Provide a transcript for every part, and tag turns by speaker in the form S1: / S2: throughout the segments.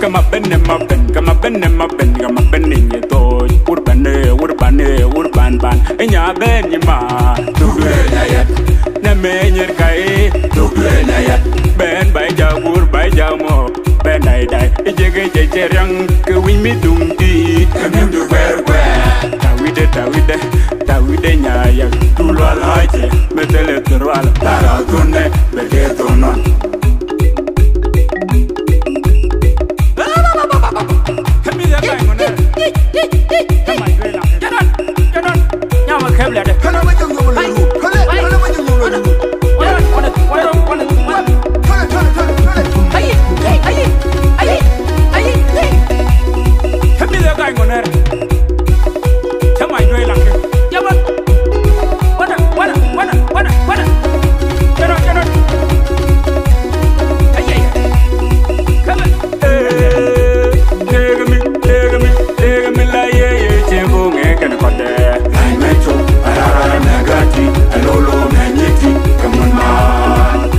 S1: kama benne ma. Ben kama ga ma ben ni to urbane urbane urban ban enya ben ni ma
S2: Dugre na yat,
S1: na menyer kai
S2: dugre na yat,
S1: ben bai ja gur bai ja mo ben dai dai je ge je je rang ke win mi dum di
S2: kamim du kwer kwer.
S1: tawide tawide tawide nya ya tulwal haje metele turwal
S2: Tara tunne, beke tunon.
S1: naimecho alarara nagati alolo nanyiti kamunman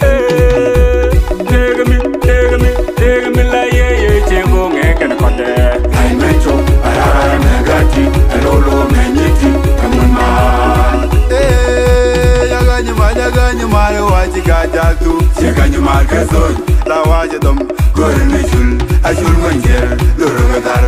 S1: eh, tegmi tegmi tegmi la yeye chengo ngeken kote
S2: naimecho alarara nagati alolo nanyiti kamunman
S3: eh,
S2: yaganyuma yaganyumare wachigajatu yaganyumar
S3: kesoj lawaje dom
S1: gorne chul achul ngwenjer lorogadar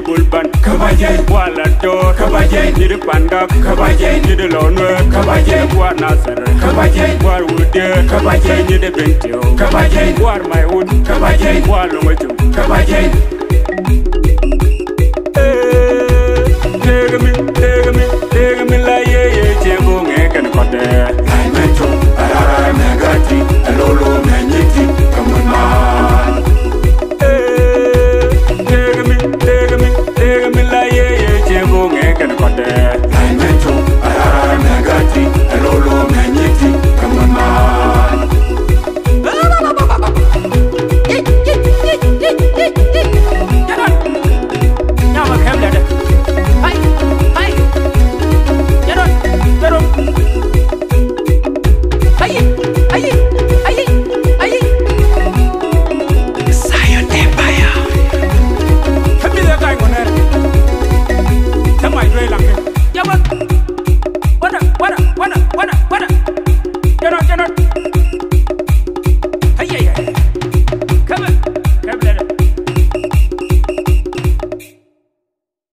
S1: nidi bulban
S2: kabaje
S1: wala do
S2: kabaje
S1: nidi pandap
S2: kabaje
S1: nidi lonwe
S2: kabaje
S1: war nasar
S2: kabaje
S1: war wude
S2: kabaje
S1: nidi bentio
S2: kabaje
S1: war mayun
S2: kabaje
S1: war lomajum
S2: kabaje